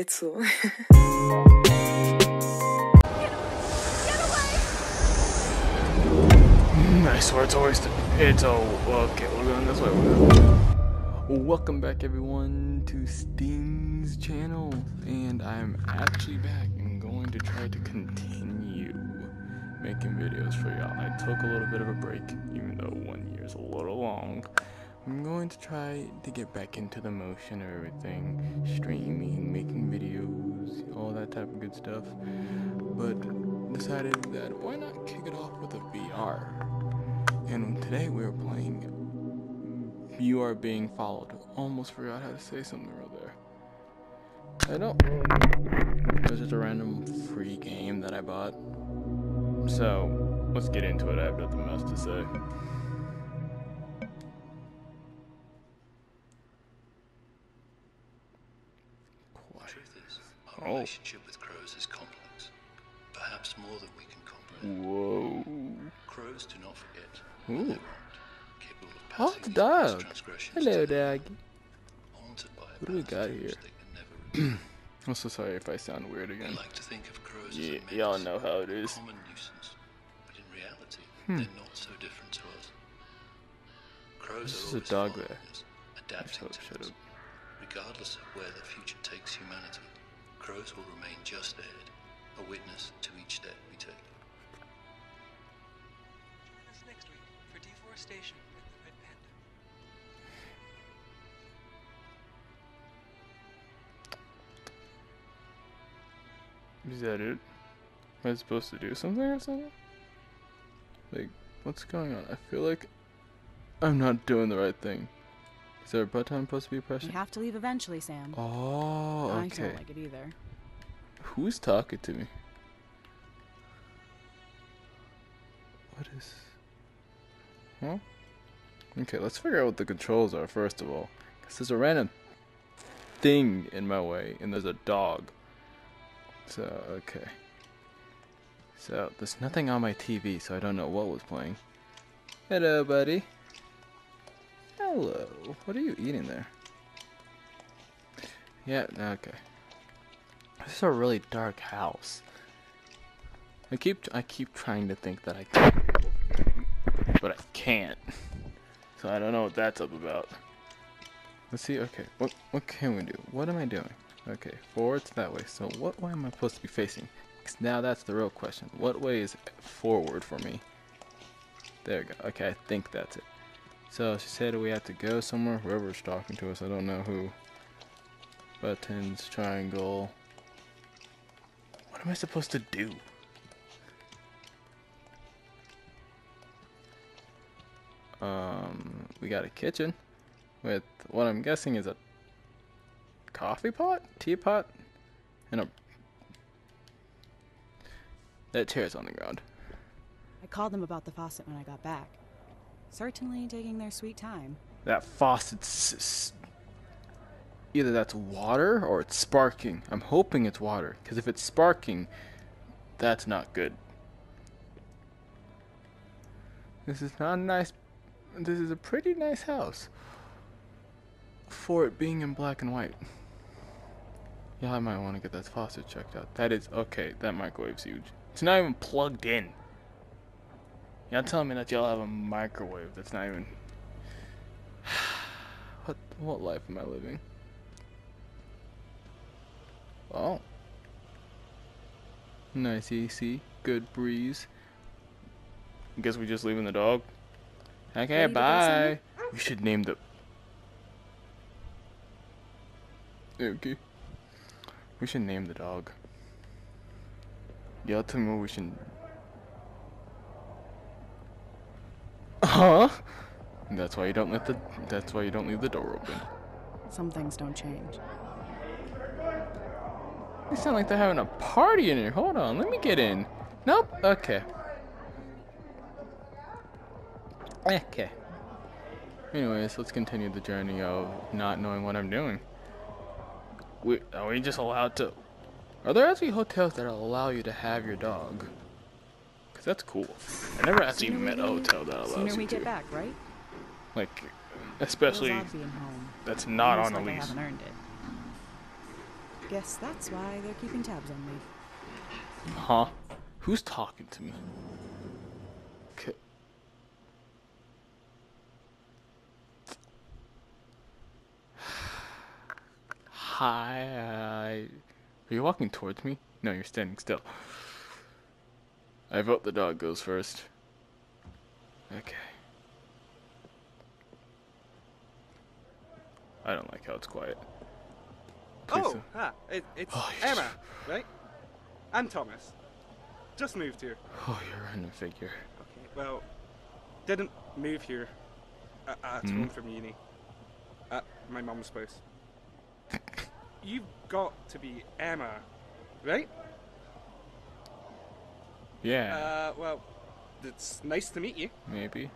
列を I swear it's always it's all okay. We're going this way. Going. Welcome back, everyone, to Sting's channel, and I'm actually back and going to try to continue making videos for y'all. I took a little bit of a break, even though one year is a little long. I'm going to try to get back into the motion of everything, streaming, making videos, all that type of good stuff. But decided that why not kick it off with a VR? And today we are playing You Are Being Followed. Almost forgot how to say something real there. I don't. It was just a random free game that I bought. So, let's get into it. I have nothing else to say. Our Oh. relationship with crows is complex. Perhaps more than we can comprehend. Whoa. Crows do not forget. Ooh. when capable of Oh, passing dog. Hello, dog. haunted by a What do we got here? they can never return. I'm so sorry if I sound weird again. like to think of crows Yeah, as y'all know how it is. common nuisance, but in reality, Hmm. they're not so different to us. Crows This are is a dog there. adapting to us. Regardless of where the future takes humanity, crows will remain just ahead, a witness to each step we take. Join us next week for deforestation with the Red Panda. Is that it? Am I supposed to do something or something? Like, what's going on? I feel like I'm not doing the right thing. Is there a button supposed to be We pressing? have to leave eventually, Sam. Oh, okay. I don't like it either. Who's talking to me? What is. Huh? Okay, let's figure out what the controls are first of all. Because there's a random thing in my way, and there's a dog. So, okay. So, there's nothing on my TV, so I don't know what was playing. Hello, buddy. Hello. What are you eating there? Yeah, okay. This is a really dark house. I keep I keep trying to think that I can, but I can't. So I don't know what that's up about. Let's see. Okay, what what can we do? What am I doing? Okay, forward's that way. So what way am I supposed to be facing? now that's the real question. What way is forward for me? There we go. Okay, I think that's it. So she said we have to go somewhere. Whoever's talking to us, I don't know who. Buttons, triangle. What am I supposed to do? Um, we got a kitchen with what I'm guessing is a coffee pot, teapot, and a. That chair's on the ground. I called them about the faucet when I got back. Certainly taking their sweet time. That faucet's either that's water or it's sparking. I'm hoping it's water because if it's sparking, that's not good. This is not a nice. This is a pretty nice house for it being in black and white. Yeah, I might want to get that faucet checked out. That is okay. That microwave's huge. It's not even plugged in. Y'all telling me that y'all have a microwave that's not even what what life am I living? Oh. Nice AC, good breeze. I guess we just leaving the dog. Okay, bye. We should name the Okay. We should name the dog. Y'all tell me what we should Huh? That's why you don't let the that's why you don't leave the door open. Some things don't change. They sound like they're having a party in here. Hold on, let me get in. Nope. Okay. Okay. Anyways, let's continue the journey of not knowing what I'm doing. We are we just allowed to? Are there actually hotels that allow you to have your dog? Cause that's cool. I never actually Sooner met a hotel that allows Sooner you we to. get back, right? Like, especially odd being home. that's not Almost on a like I lease. haven't earned it. Guess that's why they're keeping tabs on me. Huh? Who's talking to me? Okay. Hi. Uh, are you walking towards me? No, you're standing still. I vote the dog goes first. Okay. I don't like how it's quiet. Please Oh, ah, it, it's Oh, Emma, right? I'm Thomas. Just moved here. Oh, you're a random figure. Okay, well, didn't move here at, at Hmm? home from uni. At my mum's place. You've got to be Emma, right? Yeah. Uh, well, it's nice to meet you. Maybe.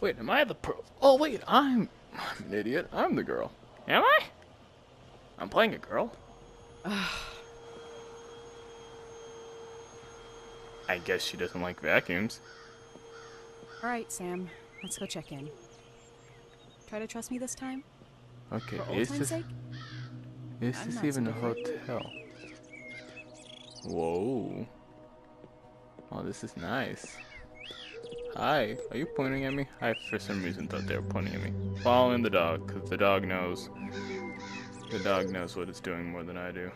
Wait, am I the pro? Oh wait, I'm I'm an idiot. I'm the girl. Am I? I'm playing a girl. I guess she doesn't like vacuums. All right, Sam, let's go check in. Try to trust me this time? Okay, For is this sake? is I'm this even a so different. hotel? Whoa. Oh, this is nice. Hi, are you pointing at me? I for some reason thought they were pointing at me. Following the dog, because the dog knows. The dog knows what it's doing more than I do.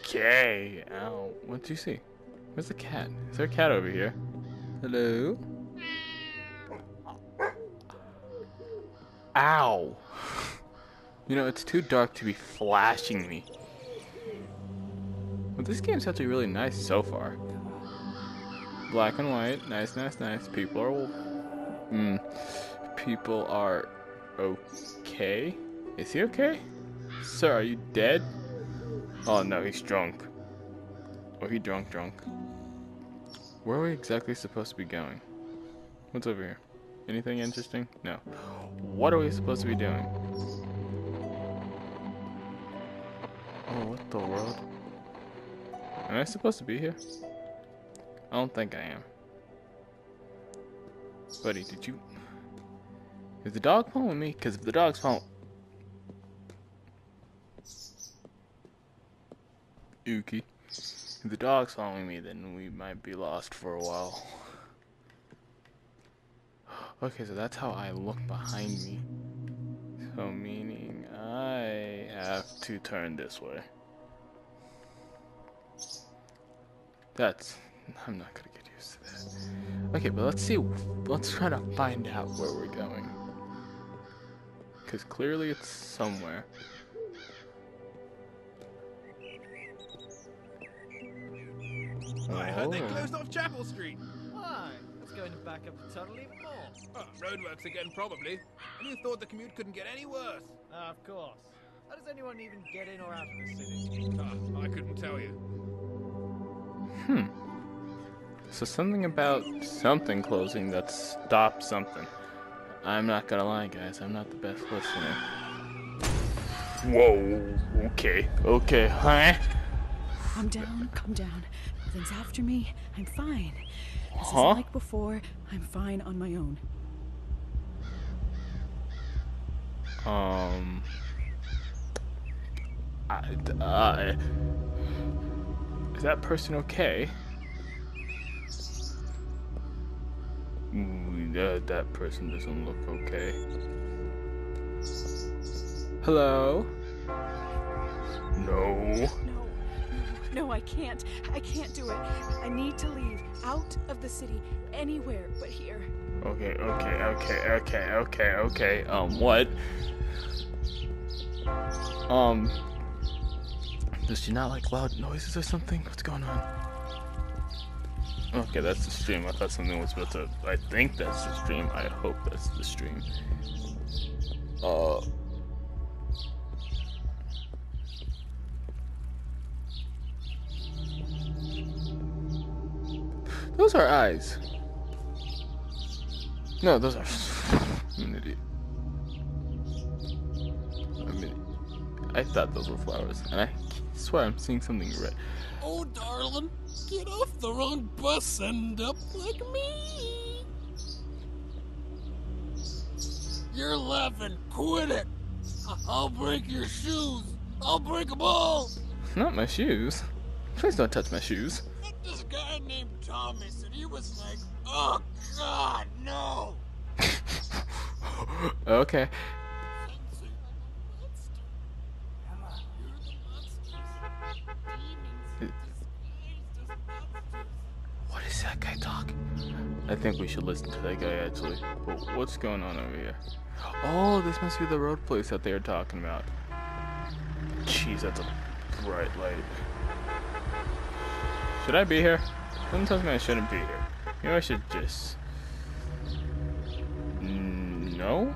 Okay. Ow. What'd you see? Where's the cat? Is there a cat over here? Hello? Ow. You know, it's too dark to be flashing me. But this game's actually really nice so far. Black and white, nice, nice, nice. People are, mm, people are okay. Is he okay? Sir, are you dead? Oh no, he's drunk. Oh, he drunk, drunk. Where are we exactly supposed to be going? What's over here? Anything interesting? No. What are we supposed to be doing? Oh, what the world? Am I supposed to be here? I don't think I am. Buddy, did you... Is the dog following me? Because if the dog's following... If the dog's following me, then we might be lost for a while. Okay, so that's how I look behind me. So meaning I have to turn this way. That's I'm not gonna get used to that. Okay, but let's see. Let's try to find out where we're going. Cause clearly it's somewhere. I heard they Oh. closed off Chapel Street. Why? That's going to back up the tunnel even more. Oh, roadworks again, probably. And you thought the commute couldn't get any worse. Ah, of course. How does anyone even get in or out of the city? Ah, I couldn't tell you. Hmm. So something about something closing that stopped something. I'm not gonna lie, guys. I'm not the best listener. Whoa. Okay. Okay. Huh? Calm down, calm down. Nothing's after me. I'm fine. This Huh? isn't like before. I'm fine on my own. Um. I, I, is that person okay? Ooh, that, that person doesn't look okay. Hello? No. No, no, I can't. I can't do it. I need to leave out of the city, anywhere but here. Okay, okay, okay, okay, okay, okay. Um, what? Um, does she not like loud noises or something? What's going on? Okay, that's the stream. I thought something was about to. I think that's the stream. I hope that's the stream. Uh. Those are eyes. No, those are. I'm an idiot. I'm I thought those were flowers, and I swear I'm seeing something red. Oh, darling, get off the wrong bus and end up like me. You're laughing. Quit it. I'll break your shoes. I'll break them all. Not my shoes. Please don't touch my shoes. This guy named Thomas, and he was like, oh God, no. okay. Think we should listen to that guy actually. But what's going on over here? Oh, this must be the road place that they were talking about. Jeez, that's a bright light. Should I be here? Something tells me I shouldn't be here. Maybe I should just... No?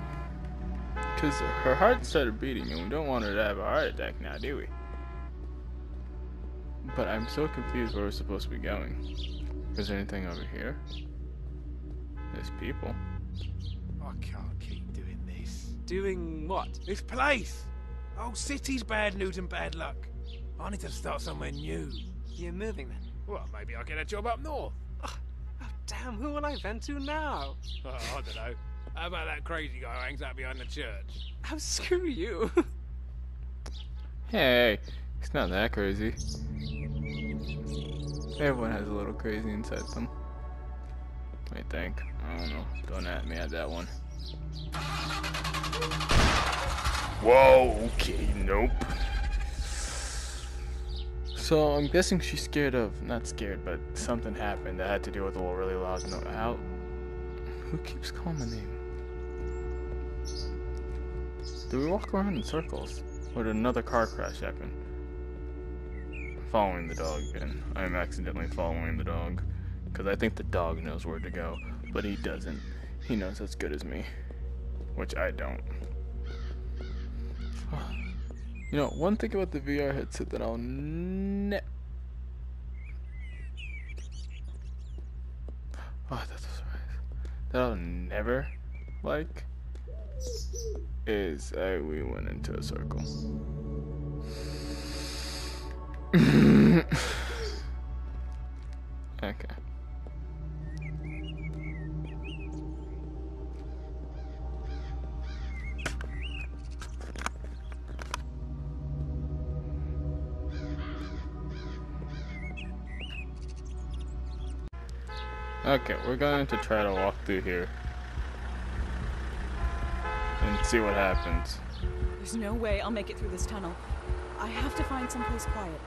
Because her heart started beating and we don't want her to have a heart attack now, do we? But I'm so confused where we're supposed to be going. Is there anything over here? There's people. I can't keep doing this. Doing what? This place! Whole city's bad news and bad luck. I need to start somewhere new. You're moving then? Well, maybe I'll get a job up north. Oh, oh, damn, who will I vent to now? Oh, I don't know. How about that crazy guy who hangs out behind the church? Oh, screw you. Hey, it's not that crazy. Everyone has a little crazy inside them. I think. I don't know. Don't at me at that one. Whoa, okay, nope. So I'm guessing she's scared of, not scared, but something happened that had to do with a really loud note. How? Who keeps calling my name? Do we walk around in circles? Or did another car crash happen? Following the dog again. I'm accidentally following the dog. Because I think the dog knows where to go. But he doesn't. He knows as good as me. Which I don't. You know, one thing about the VR headset that I'll ne- Oh, that's right. That I'll never like is uh, we went into a circle. okay. Okay, we're going to try to walk through here and see what happens. There's no way I'll make it through this tunnel. I have to find someplace quiet.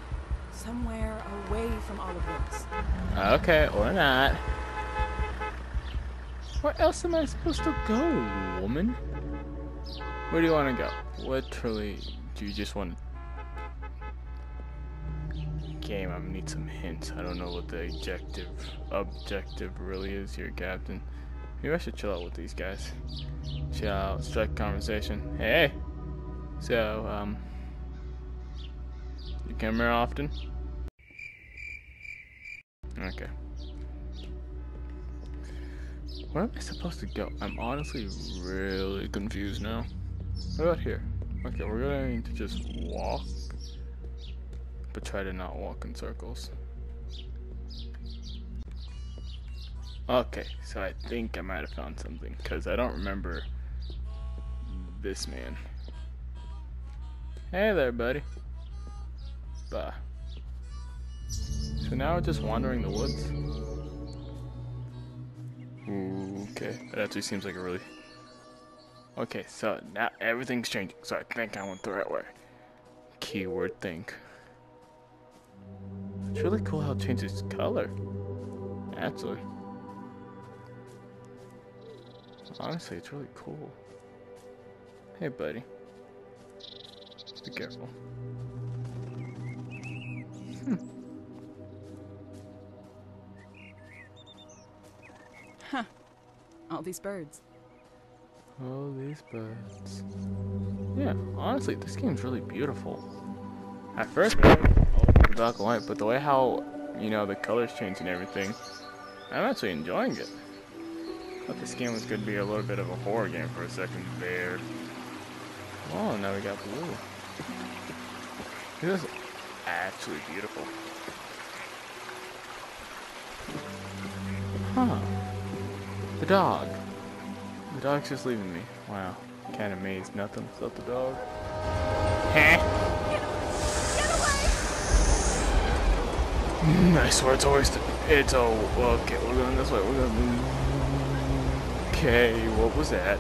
Somewhere away from all of this. Okay, or not. Where else am I supposed to go, woman? Where do you want to go? Literally, do you just want game? I need some hints. I don't know what the objective objective really is here, Captain. Maybe I should chill out with these guys. Chill out, strike conversation. Hey. So, um, you come here often? Okay. Where am I supposed to go? I'm honestly really confused now. What about here? Okay, we're going to just walk, but try to not walk in circles. Okay, so I think I might have found something, because I don't remember this man. Hey there, buddy. Bah. So now we're just wandering the woods. Ooh, okay, that actually seems like a really... Okay, so now everything's changing, so I think I went the right way. Keyword think. It's really cool how it changes color. Actually. Honestly, it's really cool. Hey, buddy. Be careful. Hmm. Huh. All these birds. All these birds. Yeah, honestly, this game's really beautiful. At first, I thought black but the way how, you know, the colors change and everything, I'm actually enjoying it. Thought this game was going to be a little bit of a horror game for a second there. Oh, now we got blue. This is actually beautiful. Huh. The dog. The dog's just leaving me. Wow. Kinda amazed. Nothing without the dog. Huh? I swear it's always it's oh okay we're going this way we're going okay what was that?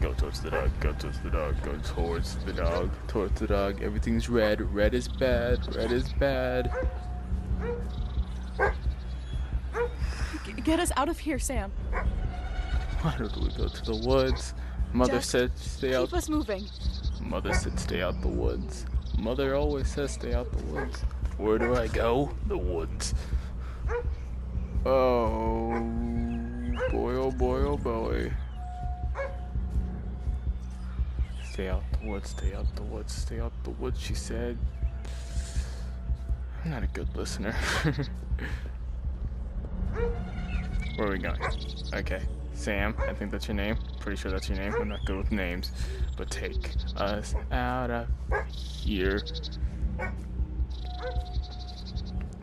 Go towards the dog go towards the dog go towards the dog towards the dog. Everything's red red is bad red is bad. Get us out of here, Sam. why don't we go to the woods? Mother Just said stay out Keep us moving. Mother said stay out the woods. Mother always says stay out the woods. Where do I go? The woods. Oh boy, oh boy, oh boy. Stay out the woods, stay out the woods, stay out the woods, she said. I'm not a good listener. Where are we going? Okay. Sam, I think that's your name. Pretty sure that's your name. I'm not good with names. But take us out of here.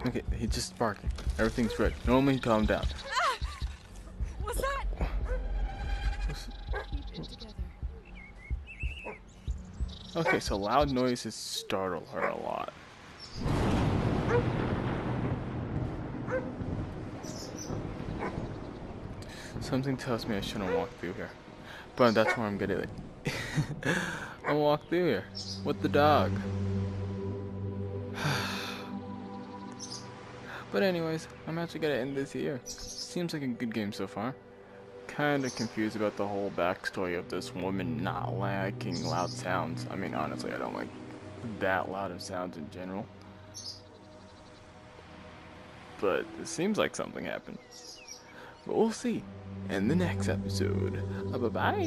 Okay, he's just barking. Everything's red. Normally calm down. Ah, what's that? Keep it together. Okay, so loud noises startle her a lot. Something tells me I shouldn't walk through here. But that's where I'm gonna I'll walk through here with the dog. but anyways, I'm actually gonna end this here. Seems like a good game so far. Kinda confused about the whole backstory of this woman not liking loud sounds. I mean, honestly, I don't like that loud of sounds in general. But it seems like something happened. But we'll see in the next episode. Bye bye.